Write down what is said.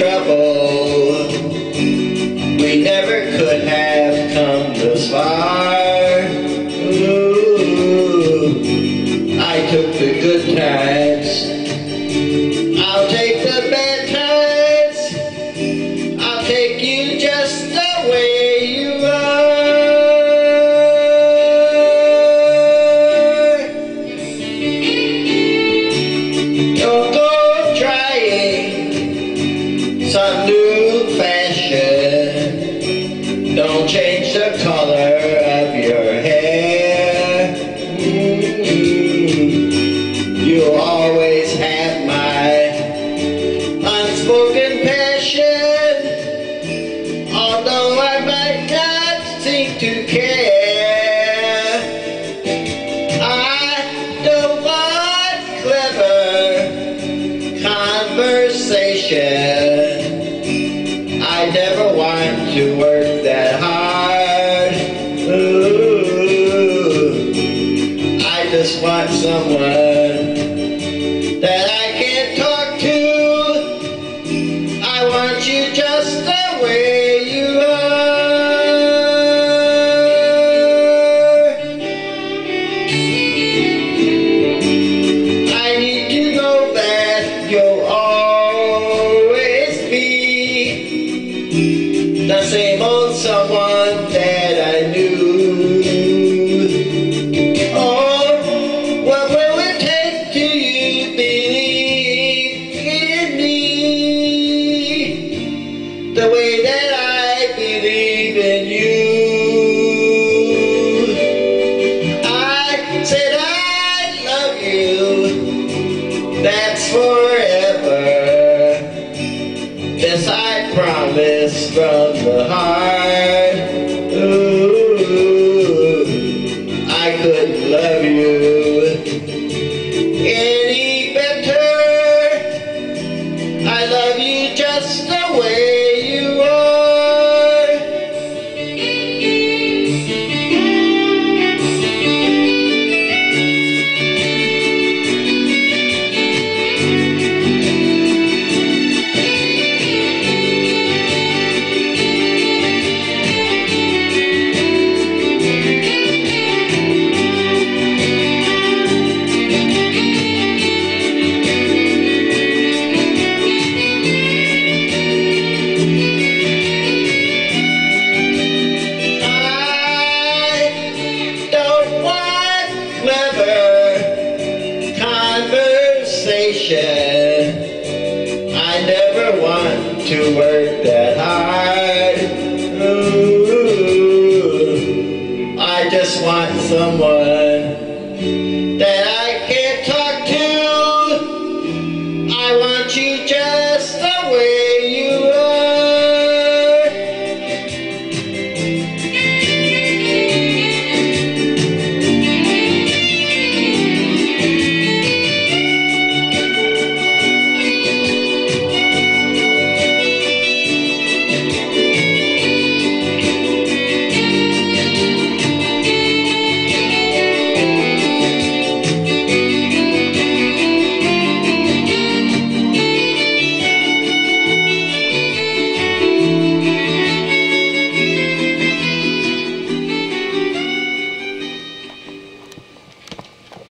trouble We never could have come this far. Ooh, I took the good times. I'll take the bad times. I'll take you just the way you Shut somewhere. promise from the heart. Ooh, I could love you. Yeah. want to work that hard. Ooh, I just want someone.